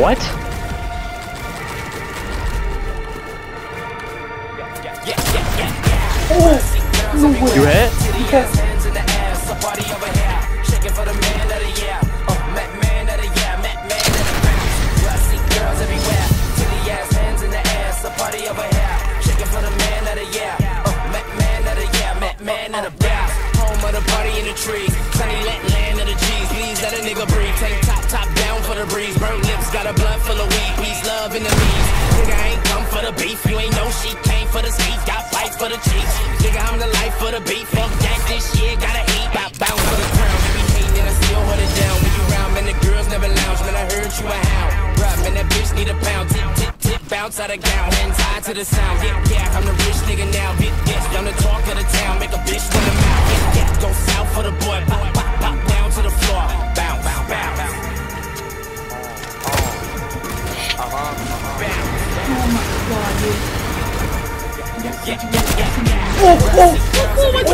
What? Oh, no way. You hit? Yeah. Let land of the G's. Please let a nigga breathe. Top, top down for the breeze. Came for the speed. Got fight for the cheeks. Nigga, I'm the life for the beat. Fuck that, this shit gotta eat. Bout bounce for the crown. You be hating and I still hold it down. When you round, man, the girls never lounge. Man, I heard you a hound. Bruh, man, that bitch need a pound. Tip, tip, tip, bounce out of gown. Hands high to the sound. Yeah, yeah, I'm the rich nigga now. Big bitch, I'm the talk of the town. Make a bitch run the mouth. Yeah, yeah, go south for the boy. Pop, pop, pop down to the floor. Bounce, bounce, bounce. Oh, oh. Uh-huh, uh-huh. oh my god, dude. Oh, oh, oh my